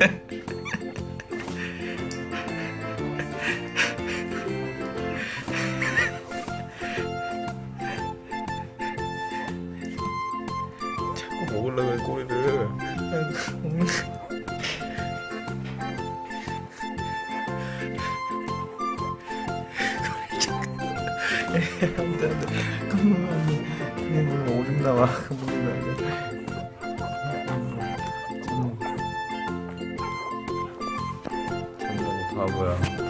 자꾸 먹으려고 해 꼬리를. 안돼 안돼. 그만 오줌 나와 그만 나와 I will.